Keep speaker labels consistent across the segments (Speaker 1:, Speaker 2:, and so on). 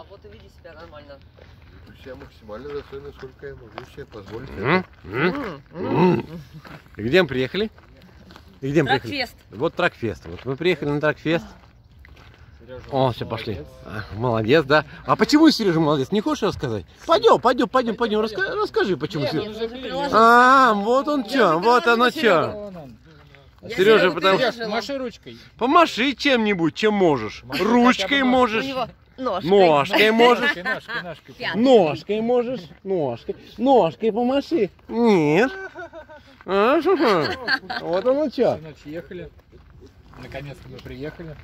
Speaker 1: А вот и веди себя нормально.
Speaker 2: Я максимально достойно, насколько я могу себе позволить.
Speaker 3: М? М? М. И Где мы приехали? И где мы приехали?
Speaker 1: Тракфест.
Speaker 3: Вот Тракфест. Вот мы приехали на Тракфест. О, все, пошли. А, Молодец, да. А почему Сережа молодец? Не хочешь рассказать? Пойдем, пойдем, пойдем, пойдем. Раска- расскажи, почему Сережа. А, вот он что, вот оно что. Сережа, потому-
Speaker 1: переложила.
Speaker 4: Маши ручкой.
Speaker 3: Помаши чем-нибудь, чем можешь. Ручкой можешь.
Speaker 1: Ножкой.
Speaker 3: Ножкой можешь.
Speaker 4: Ножкой, ножкой, ножкой.
Speaker 3: Ножкой можешь. Ножкой. Ножкой помаши. Нет. А, Вот оно что.
Speaker 4: Всю ночь ехали. Наконец-то мы приехали.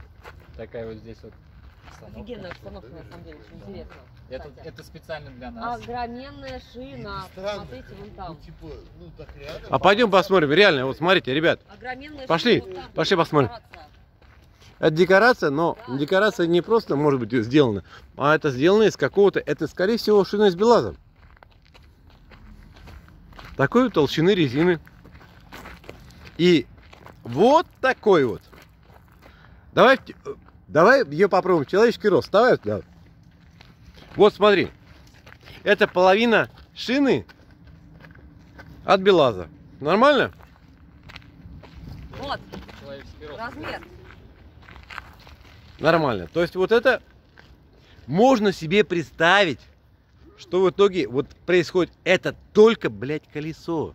Speaker 4: Такая вот здесь вот обстановка.
Speaker 1: Офигенная обстановка, на самом деле, очень интересно.
Speaker 4: Это,
Speaker 1: Кстати.
Speaker 4: это специально для нас.
Speaker 1: Огроменная шина.
Speaker 2: Странно.
Speaker 1: Смотрите, вон там.
Speaker 2: типа, ну так рядом.
Speaker 3: А пойдем посмотрим. Реально, вот смотрите, ребят.
Speaker 1: Огроменная
Speaker 3: Пошли,
Speaker 1: шина. вот
Speaker 3: пошли посмотрим. Это декорация, но декорация не просто может быть сделана, а это сделано из какого-то, это скорее всего шина из белаза. Такой толщины резины. И вот такой вот. Давай, давай ее попробуем. Человеческий рост. Давай. да. Вот смотри. Это половина шины от белаза. Нормально?
Speaker 1: Вот,
Speaker 4: Человеческий рост.
Speaker 1: размер.
Speaker 3: Нормально. То есть вот это можно себе представить, что в итоге вот происходит. Это только, блядь, колесо.